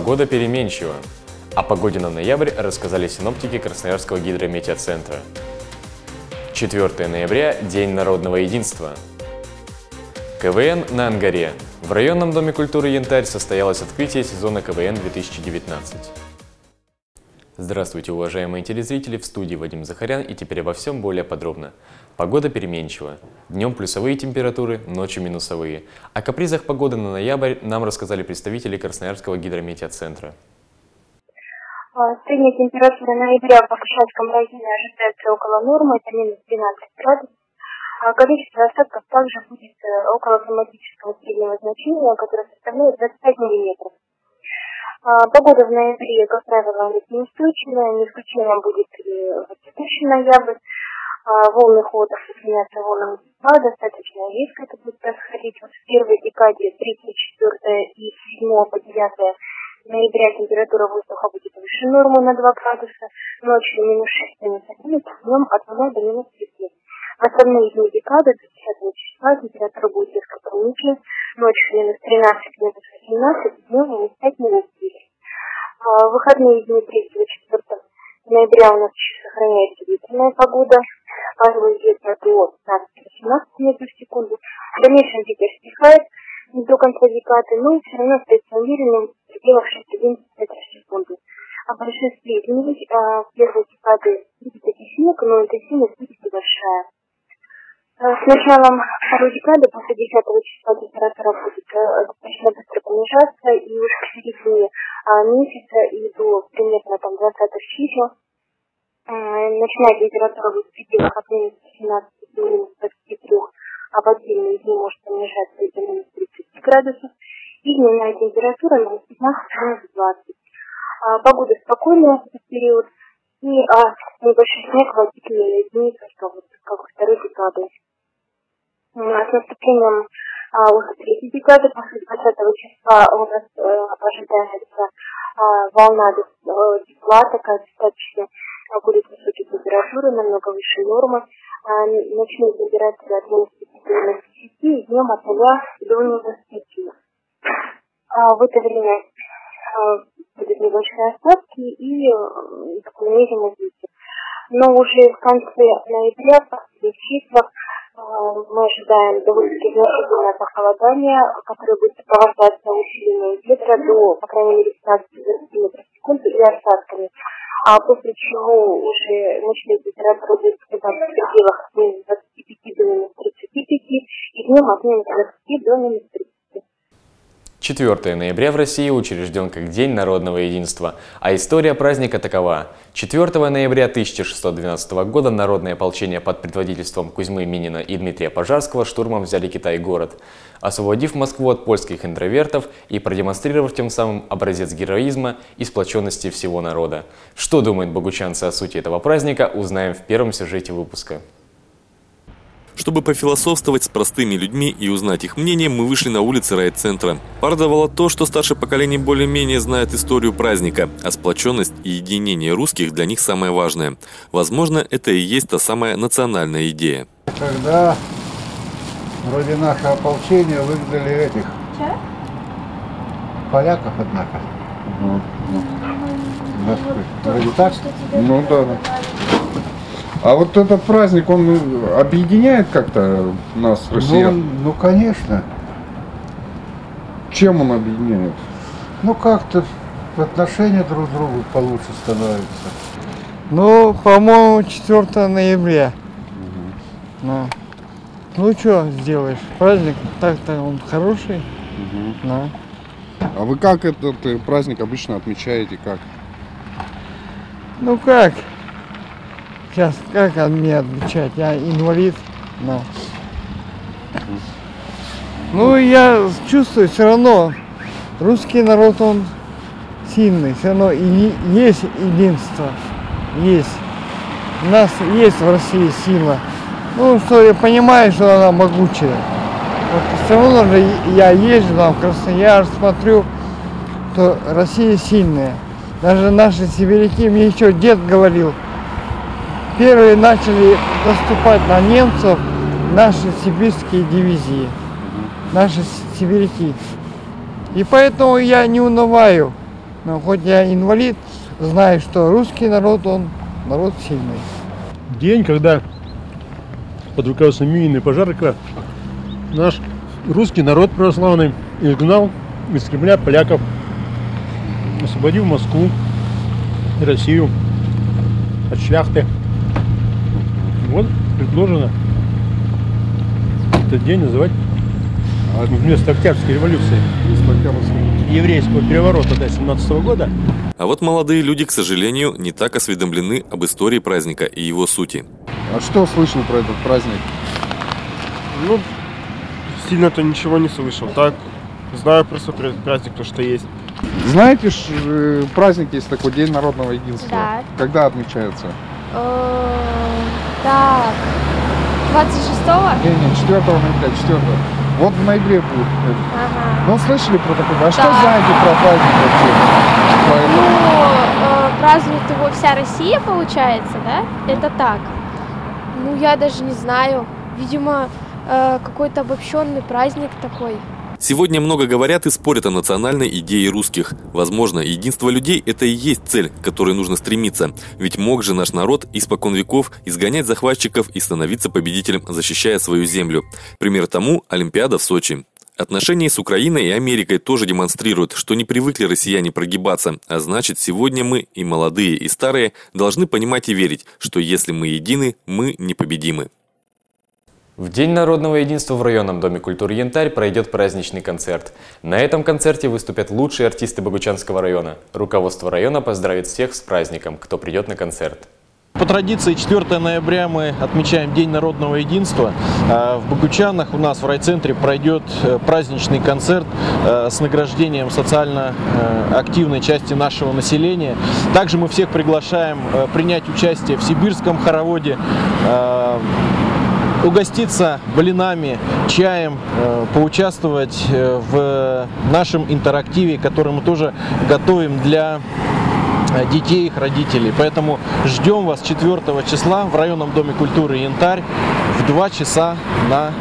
Погода переменчива. О погоде на ноябрь рассказали синоптики Красноярского гидрометеоцентра. 4 ноября – День народного единства. КВН на Ангаре. В районном доме культуры «Янтарь» состоялось открытие сезона КВН 2019. Здравствуйте, уважаемые телезрители, в студии Вадим Захарян и теперь обо всем более подробно. Погода переменчива. Днем плюсовые температуры, ночью минусовые. О капризах погоды на ноябрь нам рассказали представители Красноярского гидрометеоцентра. А, Средняя температура ноября по Кашальском районе ожидается около нормы, это минус 12 градусов. А Количество осадков также будет э, около климатического среднего значения, которое составляет 25 миллиметров. А, Погода в ноябре, как правило, будет неустойчивая, не исключением будет и текущий ноябрь. Волны ходов сменятся волнами тепла, достаточно резко это будет происходить. Вот в первой декаде 3, 4 и 7 по 9 ноября температура воздуха будет выше нормы на 2 градуса, ночью минус 6, минус 11, днем от 0 до минус 5. В остальные дни декады, до 10 числа, температура будет несколько ниже, ночью минус 13, минус 18, днем минус 5, минус 10. А, В выходные дни 3-4 ноября у нас сохраняется ветреная погода, показывает ветер до 15-17 метров в секунду. В дальнейшем ветер стихает до конца декады, но все равно остается умеренным в пределах 6-11 метров в секунду. А в большинстве дней а, первой декады будет идти снег, но интенсивность будет небольшая. А, С началом второй декады, после 10 числа температура будет э, достаточно быстро понижаться, и уж к середине а, месяца и до примерно там 20 чисел э, ночная температура будет пределах от минус 17 до минус 23, а в отдельные дни может понижаться и до минус 30 градусов, и дневная температура минус 15 минус 20. А, Погода спокойная в этот период, и а, небольшой снег в отдельные дни, только вот как второй декады. М, а С наступлением а, уже третьей декады, после 20 числа у нас э, ожидается а, волна э, тепла, такая достаточно а, будет высокие температуры, намного выше нормы. А, Ночные температуры от минус 5 до минус 10, и днем от 0 до минус 5. А, в это время а, будут небольшие осадки и такой умеренный ветер. Но уже в конце ноября, в последних числах, а, мы ожидаем довольно-таки значительное похолодание, которое будет сопровождаться усилением ветра до, по крайней мере, 15 метров в секунду и осадками. А после чего уже ночные температуры будут в пределах от минус 25 до минус 35 и днем от минус 20 до минус 30. 4 ноября в России учрежден как День народного единства, а история праздника такова. 4 ноября 1612 года народное ополчение под предводительством Кузьмы Минина и Дмитрия Пожарского штурмом взяли Китай-город, освободив Москву от польских интровертов и продемонстрировав тем самым образец героизма и сплоченности всего народа. Что думают богучанцы о сути этого праздника, узнаем в первом сюжете выпуска. Чтобы пофилософствовать с простыми людьми и узнать их мнение, мы вышли на улицы райцентра. Порадовало то, что старшее поколение более-менее знает историю праздника, а сплоченность и единение русских для них самое важное. Возможно, это и есть та самая национальная идея. Когда вроде наше ополчение выгнали этих поляков, однако. Господи, Вроде так? Ну да. Да. А вот этот праздник, он объединяет как-то нас, Ну, россиян? ну, конечно. Чем он объединяет? Ну, как-то отношения друг к другу получше становятся. Ну, по-моему, 4 ноября. Ну, ну что сделаешь? Праздник так-то он хороший. Ну. А вы как этот э, праздник обычно отмечаете? Как? Ну как? Сейчас как от меня отвечать? Я инвалид. Ну. Ну, я чувствую все равно, русский народ, он сильный, все равно и есть единство, есть. У нас есть в России сила. Ну, что я понимаю, что она могучая. Вот все равно же я езжу там в Красноярск, смотрю, что Россия сильная. Даже наши сибиряки, мне еще дед говорил, первые начали наступать на немцев наши сибирские дивизии, наши сибиряки. И поэтому я не унываю. Но хоть я инвалид, знаю, что русский народ, он народ сильный. День, когда под руководством Минина Пожарка наш русский народ православный изгнал из Кремля поляков, освободил Москву и Россию от шляхты. Вот предложено этот день называть вместо Октябрьской революции, вместо Октябрьского еврейского переворота до 17 года. А вот молодые люди, к сожалению, не так осведомлены об истории праздника и его сути. А что слышал про этот праздник? Ну, сильно-то ничего не слышал. Так, знаю просто про этот праздник, то, что есть. Знаете, ж, э, праздник есть такой, День народного единства. Да. Когда отмечается? Э, Так, 26-го? Не, не, 4 ноября, 4 Вот в ноябре будет. Ага. Ну, слышали про такой? А что Да. знаете про праздник вообще? Ну, э, празднует его вся Россия, получается, да? Это так. Ну, я даже не знаю. Видимо, э, какой-то обобщенный праздник такой. Сегодня много говорят и спорят о национальной идее русских. Возможно, единство людей – это и есть цель, к которой нужно стремиться. Ведь мог же наш народ испокон веков изгонять захватчиков и становиться победителем, защищая свою землю. Пример тому – Олимпиада в Сочи. Отношения с Украиной и Америкой тоже демонстрируют, что не привыкли россияне прогибаться, а значит, сегодня мы, и молодые, и старые, должны понимать и верить, что если мы едины, мы непобедимы. В День народного единства в районном доме культуры «Янтарь» пройдет праздничный концерт. На этом концерте выступят лучшие артисты Богучанского района. Руководство района поздравит всех с праздником, кто придет на концерт. По традиции 4 ноября мы отмечаем День народного единства. А В Богучанах у нас в райцентре пройдет э, праздничный концерт э, с награждением социально э, активной части нашего населения. Также мы всех приглашаем принять участие в сибирском хороводе, э, угоститься блинами, чаем, э, поучаствовать э, в нашем интерактиве, который мы тоже готовим для э, детей их родителей. Поэтому ждем вас 4 числа в районном доме культуры «Янтарь» в 2 часа на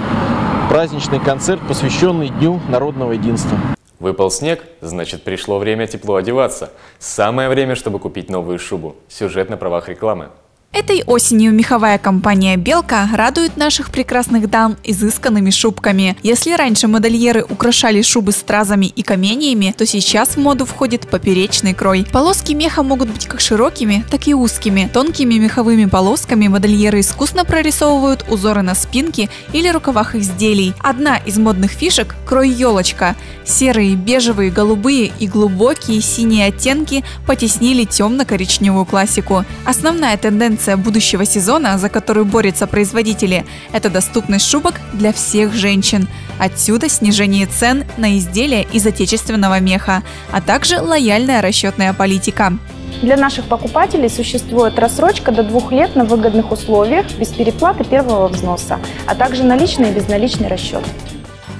праздничный концерт, посвященный Дню народного единства. Выпал снег, значит пришло время тепло одеваться. Самое время, чтобы купить новую шубу. Сюжет на правах рекламы. Этой осенью меховая компания «Белка» радует наших прекрасных дам изысканными шубками. Если раньше модельеры украшали шубы стразами и каменьями, то сейчас в моду входит поперечный крой. Полоски меха могут быть как широкими, так и узкими. Тонкими меховыми полосками модельеры искусно прорисовывают узоры на спинке или рукавах изделий. Одна из модных фишек – крой елочка. Серые, бежевые, голубые и глубокие синие оттенки потеснили темно-коричневую классику. Основная тенденция будущего сезона, за которую борются производители, это доступность шубок для всех женщин. Отсюда снижение цен на изделия из отечественного меха, а также лояльная расчетная политика. Для наших покупателей существует рассрочка до двух лет на выгодных условиях, без переплаты первого взноса, а также наличный и безналичный расчет.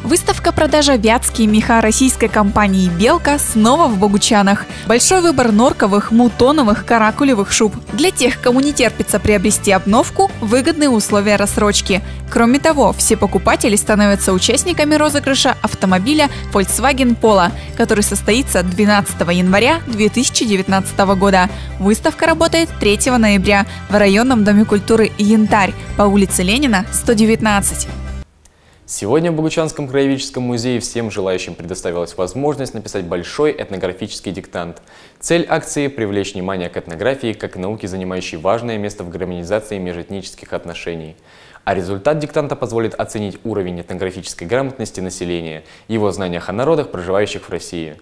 Выставка продажа вятские меха российской компании «Белка» снова в Богучанах. Большой выбор норковых, мутоновых, каракулевых шуб. Для тех, кому не терпится приобрести обновку, выгодные условия рассрочки. Кроме того, все покупатели становятся участниками розыгрыша автомобиля Volkswagen Polo, который состоится 12 января 2019 года. Выставка работает 3 ноября в районном доме культуры «Янтарь» по улице Ленина, 119. Сегодня в Богучанском краеведческом музее всем желающим предоставилась возможность написать большой этнографический диктант. Цель акции – привлечь внимание к этнографии как науке, занимающей важное место в гармонизации межэтнических отношений. А результат диктанта позволит оценить уровень этнографической грамотности населения, его знаниях о народах, проживающих в России.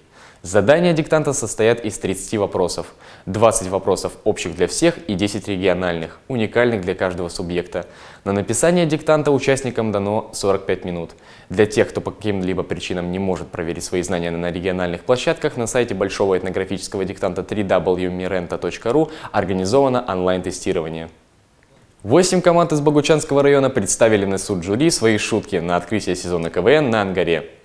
Задания диктанта состоят из 30 вопросов. 20 вопросов общих для всех и 10 региональных, уникальных для каждого субъекта. На написание диктанта участникам дано 45 минут. Для тех, кто по каким-либо причинам не может проверить свои знания на региональных площадках, на сайте большого этнографического диктанта www.mirenta.ru организовано онлайн-тестирование. Восемь команд из Богучанского района представили на суд жюри свои шутки на открытие сезона КВН на Ангаре.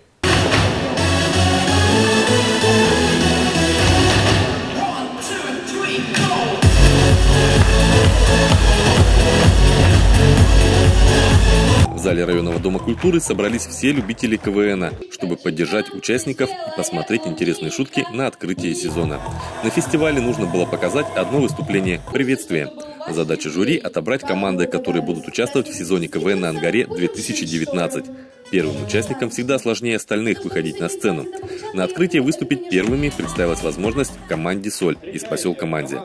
Зале районного дома культуры собрались все любители КВН, чтобы поддержать участников и посмотреть интересные шутки на открытие сезона. На фестивале нужно было показать одно выступление «Приветствие». Задача жюри – отобрать команды, которые будут участвовать в сезоне КВН на Ангаре 2019. Первым участникам всегда сложнее остальных выходить на сцену. На открытии выступить первыми представилась возможность команде «Соль» из поселка Манди.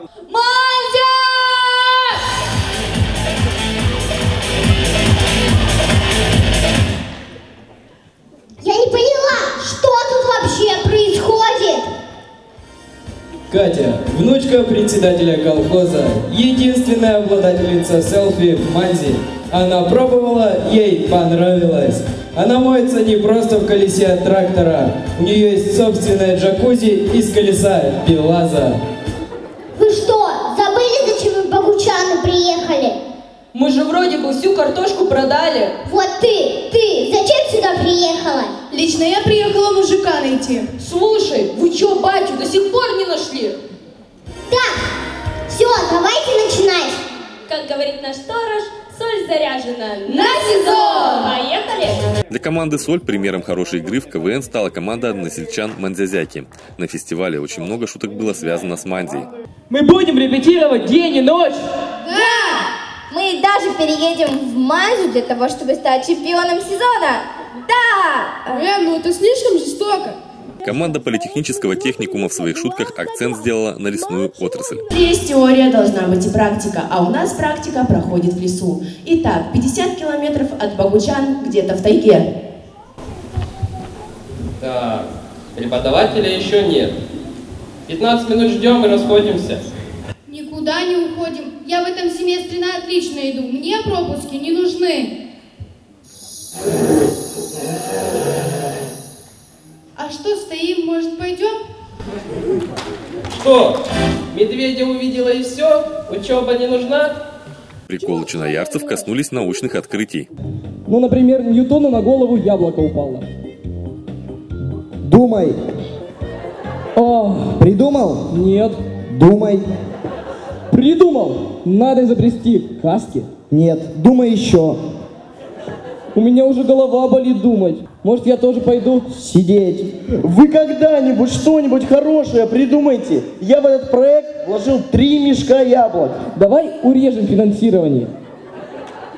Катя, внучка председателя колхоза, единственная обладательница селфи в Манзи. Она пробовала, ей понравилось. Она моется не просто в колесе от трактора. У нее есть собственная джакузи из колеса Белаза. Вы что, забыли, зачем мы в Богучаны приехали? Мы же вроде бы всю картошку продали. Вот ты, ты, зачем сюда приехала? Лично я приехала мужика найти. Слушай, вы чё, батю до сих пор не нашли? Так, все, давайте начинать. Как говорит наш сторож, соль заряжена. На сезон! Поехали! Для команды «Соль» примером хорошей игры в КВН стала команда односельчан Мандзязяки. На фестивале очень много шуток было связано с Мандией. Мы будем репетировать день и ночь. Да! Мы даже переедем в Мазу для того, чтобы стать чемпионом сезона. Да! Э, ну это слишком жестоко. Команда политехнического техникума в своих шутках акцент сделала на лесную отрасль. Здесь теория должна быть и практика, а у нас практика проходит в лесу. Итак, 50 километров от Богучан, где-то в тайге. Так, преподавателя еще нет. 15 минут ждем и расходимся. Никуда не уходим. Я в этом семестре на отлично иду. Мне пропуски не нужны. А что стоим, может пойдем? Что? Медведя увидела и все? Учеба не нужна? Приколы чиноярцев коснулись научных открытий. Ну, например, Ньютону на голову яблоко упало. Думай. О, Придумал? нет. Думай. Придумал! Надо изобрести каски. Нет. Думай еще. У меня уже голова болит думать. Может, я тоже пойду? Сидеть. Вы когда-нибудь что-нибудь хорошее придумайте. Я в этот проект вложил три мешка яблок. Давай урежем финансирование.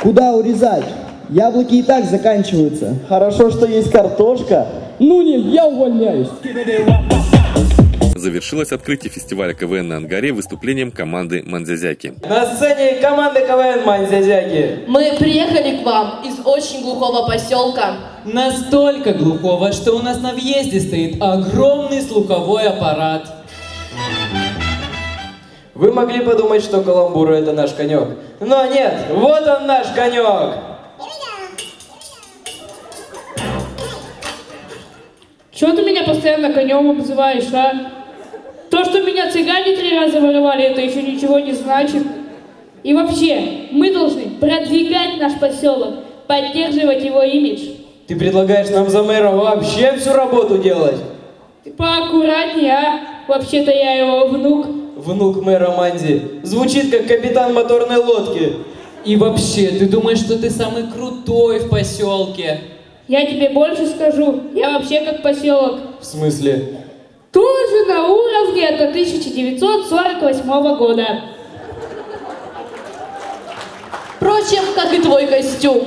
Куда урезать? Яблоки и так заканчиваются. Хорошо, что есть картошка. Ну не, я увольняюсь. Завершилось открытие фестиваля КВН на Ангаре выступлением команды Мандзязяки. На сцене команда КВН Манзязяки. Мы приехали к вам из очень глухого поселка. Настолько глухого, что у нас на въезде стоит огромный слуховой аппарат. Вы могли подумать, что каламбуры это наш конек. Но нет, вот он наш конек. Чего ты меня постоянно конем обзываешь, а? То, что меня цыгане три раза воровали, это еще ничего не значит. И вообще, мы должны продвигать наш поселок, поддерживать его имидж. Ты предлагаешь нам за мэра вообще всю работу делать? Ты поаккуратнее, а? Вообще-то я его внук. Внук мэра Манди. Звучит как капитан моторной лодки. И вообще, ты думаешь, что ты самый крутой в поселке? Я тебе больше скажу, я вообще как поселок. В смысле? Тоже на уровне от 1948 года. Впрочем, как и твой костюм.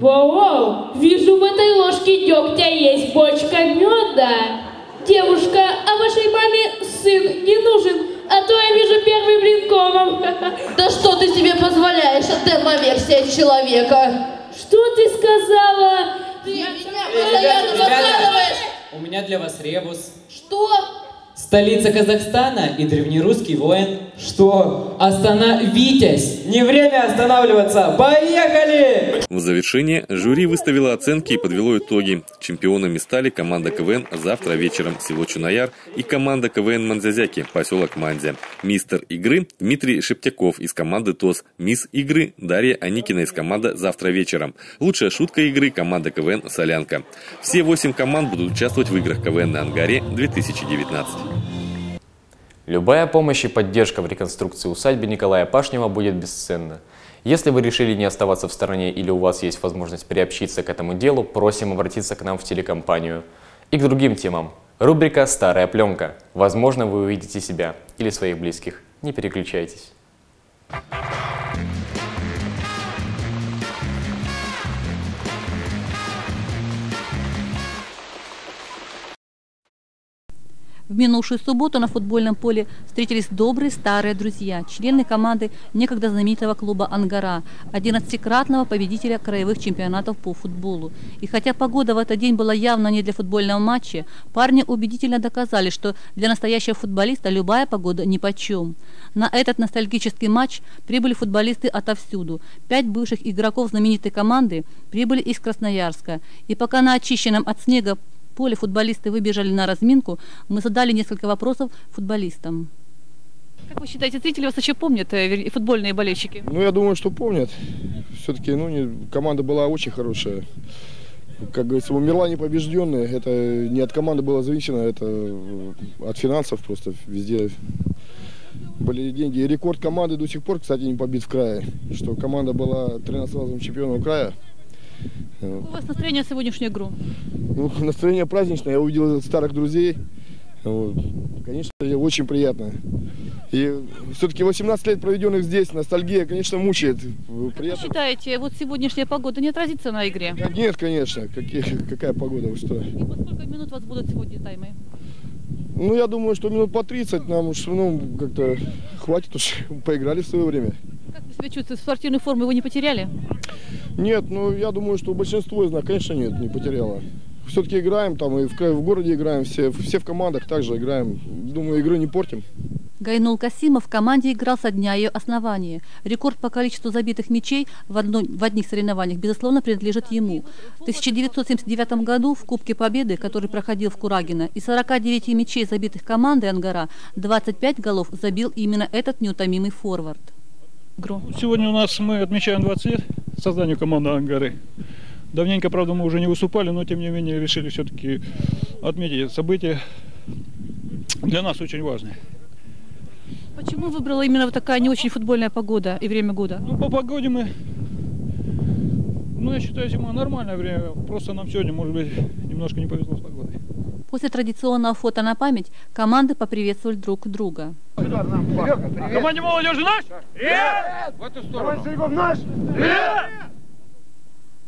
Воу-воу, вижу в этой ложке дегтя есть бочка меда. Девушка, а вашей маме сын не нужен, а то я вижу первым блинкомом. Да что ты себе позволяешь, а термоверсия человека? Что ты сказала? Ты меня постоянно подкалываешь. У меня для вас ребус. Что? Столица Казахстана и древнерусский воин. Что? Астана Витязь. Не время останавливаться. Поехали! В завершение жюри выставило оценки и подвело итоги. Чемпионами стали команда КВН «Завтра вечером» село Чунояр и команда КВН «Манзязяки» поселок Мандзя. Мистер игры Дмитрий Шептяков из команды ТОС. Мисс игры Дарья Аникина из команды «Завтра вечером». Лучшая шутка игры команда КВН «Солянка». Все восемь команд будут участвовать в играх КВН на Ангаре 2019. Любая помощь и поддержка в реконструкции усадьбы Николая Пашнева будет бесценна. Если вы решили не оставаться в стороне или у вас есть возможность приобщиться к этому делу, просим обратиться к нам в телекомпанию. И к другим темам. Рубрика «Старая пленка». Возможно, вы увидите себя или своих близких. Не переключайтесь. В минувшую субботу на футбольном поле встретились добрые старые друзья, члены команды некогда знаменитого клуба «Ангара», одиннадцатикратного победителя краевых чемпионатов по футболу. И хотя погода в этот день была явно не для футбольного матча, парни убедительно доказали, что для настоящего футболиста любая погода нипочем. На этот ностальгический матч прибыли футболисты отовсюду. Пять бывших игроков знаменитой команды прибыли из Красноярска. И пока на очищенном от снега поле футболисты выбежали на разминку, мы задали несколько вопросов футболистам. Как вы считаете, зрители вас еще помнят, э, футбольные болельщики? Ну, я думаю, что помнят. Все-таки ну, не, команда была очень хорошая. Как говорится, умерла непобежденная. Это не от команды было зависимо, это э, от финансов просто везде были деньги. И рекорд команды до сих пор, кстати, не побит в крае. Что команда была 13-разовым чемпионом края. Какое у вас настроение на сегодняшнюю игру? Ну, настроение праздничное. Я увидел старых друзей. Вот. Конечно, очень приятно. И все-таки 18 лет, проведенных здесь, ностальгия, конечно, мучает. Приятно. Как считаете, вот сегодняшняя погода не отразится на игре? Нет, конечно. Какие, какая погода, вы что? И по сколько минут у вас будут сегодня таймы? Ну, я думаю, что минут по 30 нам уж, ну, как-то хватит уж, поиграли в свое время. Как вы себя чувствуете? Спортивную форму его не потеряли? Нет, ну, я думаю, что большинство из нас, конечно, нет, не потеряло. Все-таки играем там, и в, в городе играем, все, все в командах также играем. Думаю, игры не портим. Гайнул Касимов в команде играл со дня ее основания. Рекорд по количеству забитых мячей в, одной, в одних соревнованиях, безусловно, принадлежит ему. В 1979 году в Кубке Победы, который проходил в Курагино, из 49 мячей, забитых командой Ангара, 25 голов забил именно этот неутомимый форвард. Гро. Сегодня у нас мы отмечаем 20 лет созданию команды Ангары. Давненько, правда, мы уже не выступали, но тем не менее решили все-таки отметить событие для нас очень важное. Почему выбрала именно вот такая не очень футбольная погода и время года? Ну, по погоде мы... Ну, я считаю, зима нормальное время. Просто нам сегодня, может быть, немножко не повезло с погодой. После традиционного фото на память команды поприветствовали друг друга. Команде молодежи наш! Привет! В эту сторону. наш! Привет!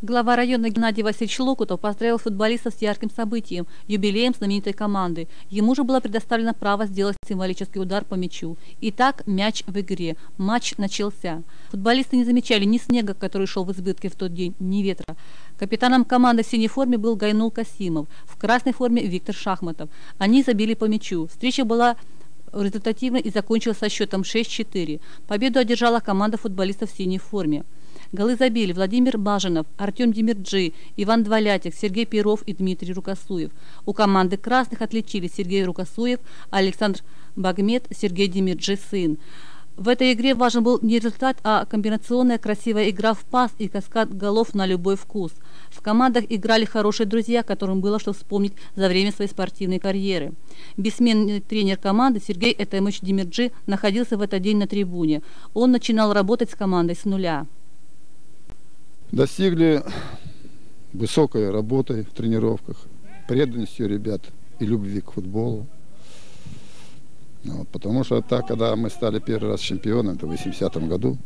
Глава района Геннадий Васильевич Локутов поздравил футболистов с ярким событием, юбилеем знаменитой команды. Ему же было предоставлено право сделать символический удар по мячу. Итак, мяч в игре. Матч начался. Футболисты не замечали ни снега, который шел в избытке в тот день, ни ветра. Капитаном команды в синей форме был Гайнул Касимов, в красной форме Виктор Шахматов. Они забили по мячу. Встреча была результативной и закончилась со счетом 6-4. Победу одержала команда футболистов в синей форме. Голы забили Владимир Баженов, Артем Демирджи, Иван Двалятик, Сергей Перов и Дмитрий Рукосуев. У команды красных отличились Сергей Рукосуев, Александр Багмет, Сергей Демирджи сын. В этой игре важен был не результат, а комбинационная красивая игра в пас и каскад голов на любой вкус. В командах играли хорошие друзья, которым было что вспомнить за время своей спортивной карьеры. Бессменный тренер команды Сергей Этемович Демирджи находился в этот день на трибуне. Он начинал работать с командой с нуля достигли высокой работой в тренировках, преданностью ребят и любви к футболу. Вот, потому что так, когда мы стали первый раз чемпионом, это в 80-м году,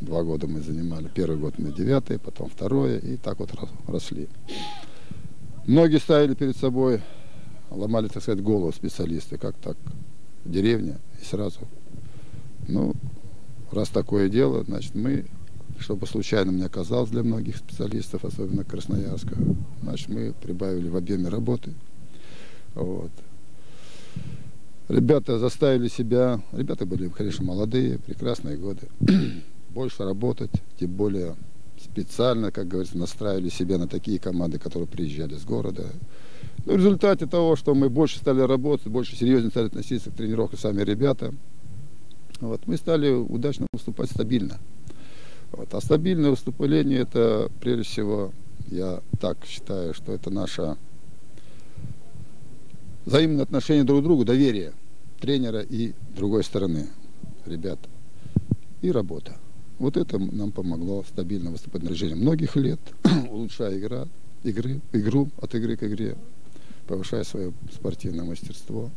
два года мы занимали, первый год мы девятый, потом второе, и так вот росли. Многие ставили перед собой, ломали, так сказать, голову специалисты, как так, в деревне, и сразу, ну, раз такое дело, значит, мы чтобы случайно не оказалось для многих специалистов, особенно Красноярска. Значит, мы прибавили в объеме работы. Вот. Ребята заставили себя, ребята были, конечно, молодые, прекрасные годы, больше работать, тем более специально, как говорится, настраивали себя на такие команды, которые приезжали с города. Но в результате того, что мы больше стали работать, больше серьезнее стали относиться к тренировкам сами ребята, вот, мы стали удачно выступать стабильно. Вот. А стабильное выступление это прежде всего, я так считаю, что это наше взаимное отношение друг к другу, доверие тренера и другой стороны, ребят, и работа. Вот это нам помогло стабильно выступать на режиме многих лет, улучшая игра, игры, игру от игры к игре, повышая свое спортивное мастерство.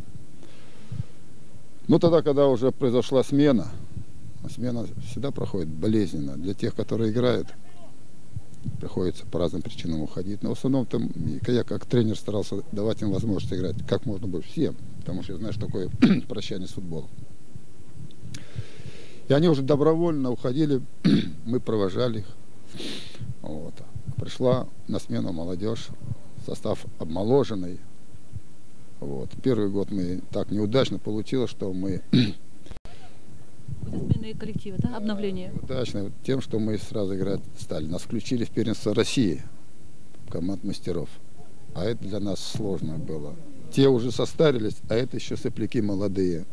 Но тогда, когда уже произошла смена, смена всегда проходит болезненно для тех, которые играют, приходится по разным причинам уходить. Но в основном там, я как тренер старался давать им возможность играть как можно больше всем, потому что я знаю, что такое прощание с футболом. И они уже добровольно уходили, мы провожали их. Вот. Пришла на смену молодежь, состав обмоложенный. Вот. Первый год мы так неудачно получилось, что мы Смены коллектива, да? Обновление. Удачно тем, что мы сразу играть стали. Нас включили в первенство России, команд мастеров. А это для нас сложно было. Те уже состарились, а это еще сопляки молодые.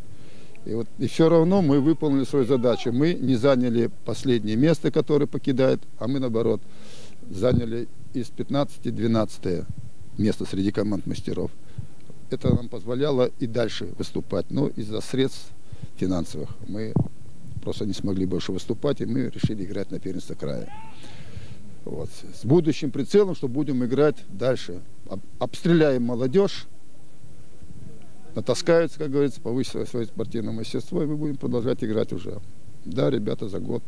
И, вот, и все равно мы выполнили свою задачу. Мы не заняли последнее место, которое покидает, а мы, наоборот, заняли из 15 12 место среди команд мастеров. Это нам позволяло и дальше выступать. Но из-за средств финансовых мы просто не смогли больше выступать, и мы решили играть на первенство края. Вот. С будущим прицелом, что будем играть дальше. Об, обстреляем молодежь, натаскаются, как говорится, повысили свое спортивное мастерство, и мы будем продолжать играть уже. Да, ребята за год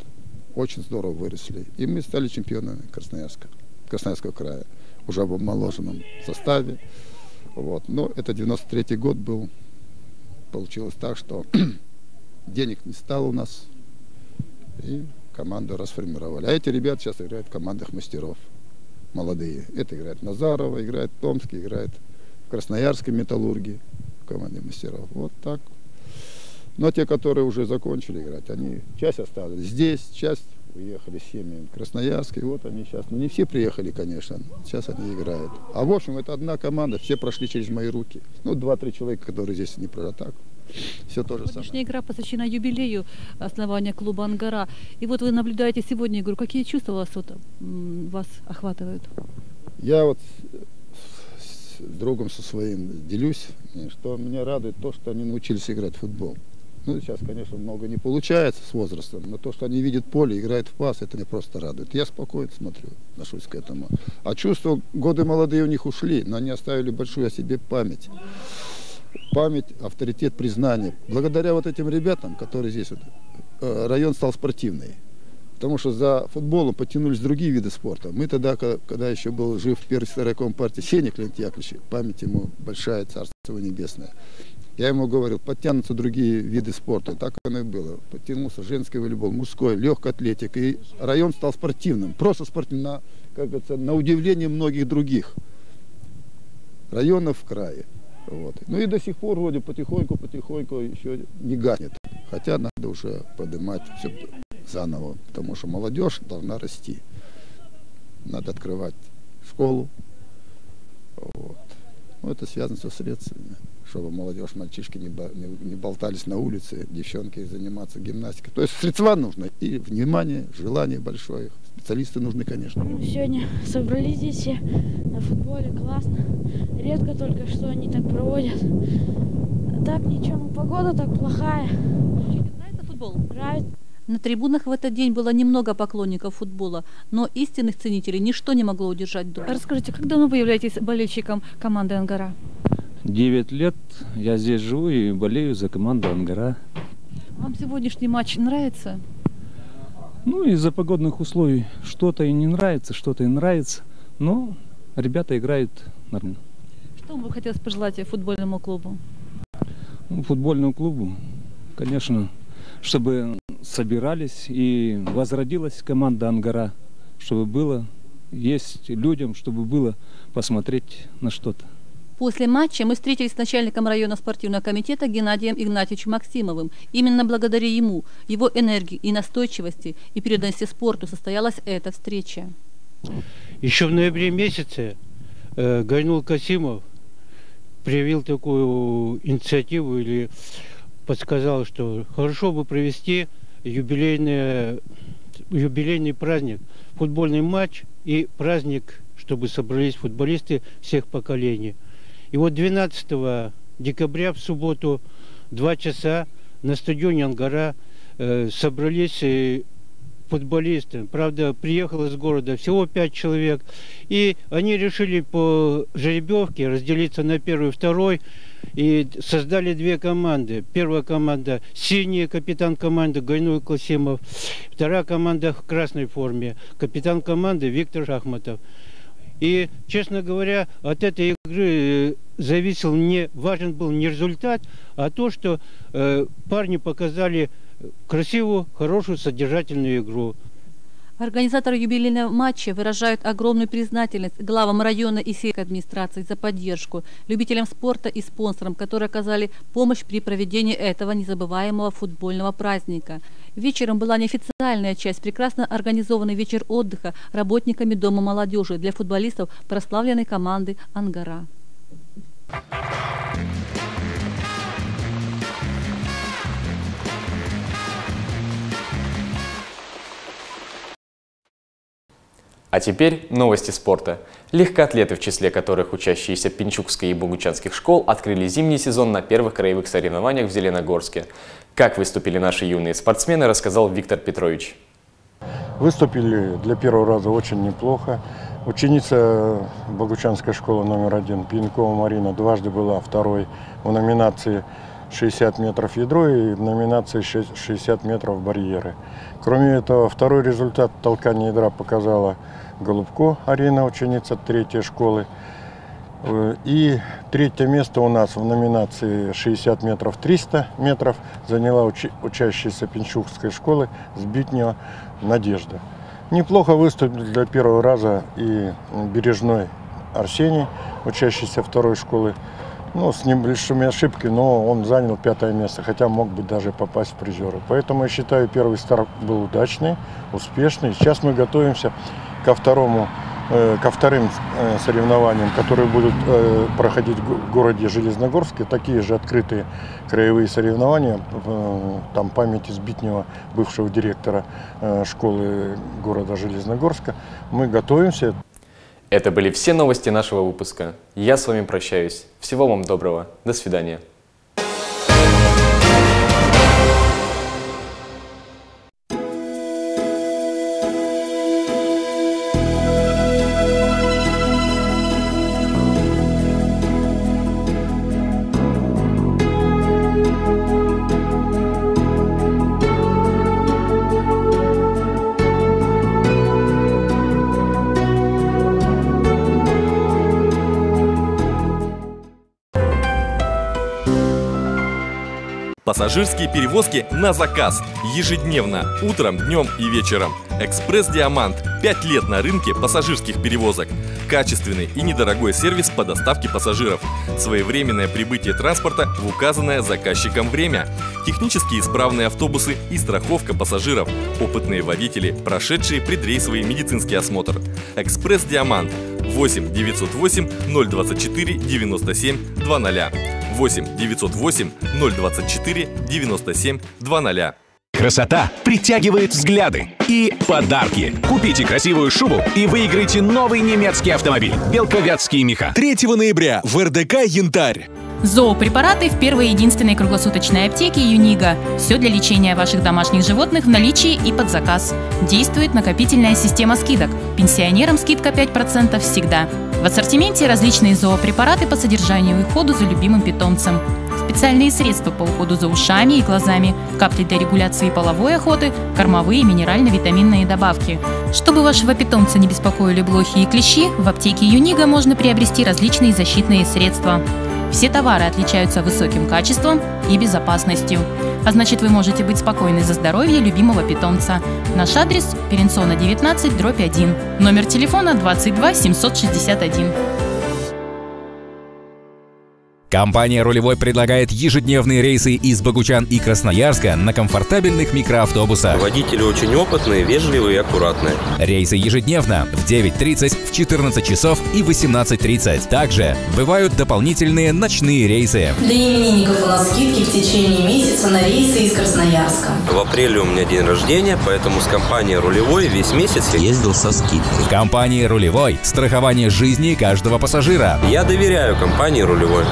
очень здорово выросли. И мы стали чемпионами Красноярска, Красноярского края, уже в обмоложенном составе. Вот. Но это 93 год был. Получилось так, что денег не стало у нас, и команду расформировали. А эти ребята сейчас играют в командах мастеров, молодые. Это играет Назарова, играет в Томске, играет в Красноярской металлургии, в команде мастеров. Вот так. Но те, которые уже закончили играть, они часть остались здесь, часть уехали семьями в Красноярск, и вот они сейчас, ну не все приехали, конечно, сейчас они играют. А в общем, это одна команда, все прошли через мои руки. Ну, два-три человека, которые здесь не про так. Все то же самое. Сегодняшняя игра посвящена юбилею основания клуба «Ангара». И вот вы наблюдаете сегодня игру. Какие чувства вас, вот, вас охватывают? Я вот с другом со своим делюсь, что меня радует то, что они научились играть в футбол. Ну, сейчас, конечно, много не получается с возрастом, но то, что они видят поле, играют в пас, это меня просто радует. Я спокойно смотрю, отношусь к этому. А чувства, годы молодые у них ушли, но они оставили большую о себе память. Память, авторитет, признание. Благодаря вот этим ребятам, которые здесь, вот, э, район стал спортивный. Потому что за футболом потянулись другие виды спорта. Мы тогда, когда еще был жив первый стариком партии Сеня Клинт Яковлевич, память ему большая, царство небесное. Я ему говорил, подтянутся другие виды спорта. Так оно и было. Подтянулся женский волейбол, мужской, легкая атлетика. И район стал спортивным. Просто спортивным, на, как говорится, на удивление многих других районов в крае. Вот. Ну и до сих пор вроде потихоньку-потихоньку еще не ганет. Хотя надо уже поднимать все заново, потому что молодежь должна расти. Надо открывать школу. Вот. Ну, это связано со средствами чтобы молодежь, мальчишки не, не, не болтались на улице, девчонки заниматься гимнастикой. То есть средства нужно и внимание, желание большое. Специалисты нужны, конечно. Ну, сегодня собрались здесь все на футболе, классно. Редко только что они так проводят. Так ничего, ну погода так плохая. Нравится футбол? Нравится. На трибунах в этот день было немного поклонников футбола, но истинных ценителей ничто не могло удержать. Расскажите, как давно вы являетесь болельщиком команды «Ангара»? 9 лет я здесь живу и болею за команду «Ангара». Вам сегодняшний матч нравится? Ну, из-за погодных условий что-то и не нравится, что-то и нравится. Но ребята играют нормально. Что бы хотелось пожелать футбольному клубу? Ну, футбольному клубу, конечно, чтобы собирались и возродилась команда «Ангара», чтобы было есть людям, чтобы было посмотреть на что-то. После матча мы встретились с начальником района спортивного комитета Геннадием Игнатьевичем Максимовым. Именно благодаря ему, его энергии и настойчивости и преданности спорту состоялась эта встреча. Еще в ноябре месяце э, Гайнул Касимов проявил такую инициативу или подсказал, что хорошо бы провести юбилейный, юбилейный праздник, футбольный матч и праздник, чтобы собрались футболисты всех поколений – и вот 12 декабря в субботу, два часа на стадионе Ангара э, собрались э, футболисты. Правда, приехал из города всего пять человек. И они решили по жеребьевке разделиться на первый и второй. И создали две команды. Первая команда синяя, капитан команды Гайнуй Класимов. Вторая команда в красной форме, капитан команды Виктор Шахматов. И, честно говоря, от этой игры э, зависел не важен был не результат, а то, что э, парни показали красивую, хорошую, содержательную игру. Организаторы юбилейного матча выражают огромную признательность главам района и сельской администрации за поддержку, любителям спорта и спонсорам, которые оказали помощь при проведении этого незабываемого футбольного праздника. Вечером была неофициальная часть, прекрасно организованный вечер отдыха работниками Дома молодежи для футболистов прославленной команды «Ангара». А теперь новости спорта. Легкоатлеты, в числе которых учащиеся Пинчукской и Богучанских школ, открыли зимний сезон на первых краевых соревнованиях в Зеленогорске. Как выступили наши юные спортсмены, рассказал Виктор Петрович. Выступили для первого раза очень неплохо. Ученица Богучанской школы номер один Пинкова Марина дважды была второй в номинации 60 метров ядро и в номинации 60 метров барьеры. Кроме этого, второй результат толкания ядра показала Голубко Арина, ученица третьей школы. Э, и третье место у нас в номинации 60 метров 300 метров заняла учи, учащаяся Пинчукской школы Сбитнева Надежда. Неплохо выступил для первого раза и Бережной Арсений, учащийся второй школы. Ну, с небольшими ошибками, но он занял пятое место, хотя мог бы даже попасть в призеры. Поэтому я считаю, первый старт был удачный, успешный. Сейчас мы готовимся ко второму э, ко вторым э, соревнованиям, которые будут э, проходить в городе Железногорске, такие же открытые краевые соревнования, там памяти Сбитнева, бывшего директора школы города Железногорска. Мы готовимся. Это были все новости нашего выпуска. Я с вами прощаюсь. Всего вам доброго. До свидания. Пассажирские перевозки на заказ. Ежедневно, утром, днем и вечером. Экспресс Диамант. 5 лет на рынке пассажирских перевозок. Качественный и недорогой сервис по доставке пассажиров. Своевременное прибытие транспорта в указанное заказчиком время. Технически исправные автобусы и страховка пассажиров. Опытные водители, прошедшие предрейсовый медицинский осмотр. Экспресс Диамант. 8 908 024 97 00. 8 908 024 97 00. Красота притягивает взгляды и подарки. Купите красивую шубу и выиграйте новый немецкий автомобиль. Белковятские меха. 3 ноября в РДК «Янтарь». Зоопрепараты в первой единственной круглосуточной аптеке «Юнига». Все для лечения ваших домашних животных в наличии и под заказ. Действует накопительная система скидок. Пенсионерам скидка 5% всегда. В ассортименте различные зоопрепараты по содержанию и уходу за любимым питомцем. Специальные средства по уходу за ушами и глазами, капли для регуляции половой охоты, кормовые минерально-витаминные добавки. Чтобы вашего питомца не беспокоили блохи и клещи, в аптеке Юнига можно приобрести различные защитные средства. Все товары отличаются высоким качеством и безопасностью. А значит, вы можете быть спокойны за здоровье любимого питомца. Наш адрес – Перенсона 19, дробь 1. Номер телефона 22 761. Компания «Рулевой» предлагает ежедневные рейсы из Богучан и Красноярска на комфортабельных микроавтобусах. Водители очень опытные, вежливые и аккуратные. Рейсы ежедневно в 9.30, в 14 часов и 18.30. Также бывают дополнительные ночные рейсы. Для именинников у нас скидки в течение месяца на рейсы из Красноярска. В апреле у меня день рождения, поэтому с компанией «Рулевой» весь месяц я ездил со скидкой. В компании «Рулевой» страхование жизни каждого пассажира. Я доверяю компании «Рулевой».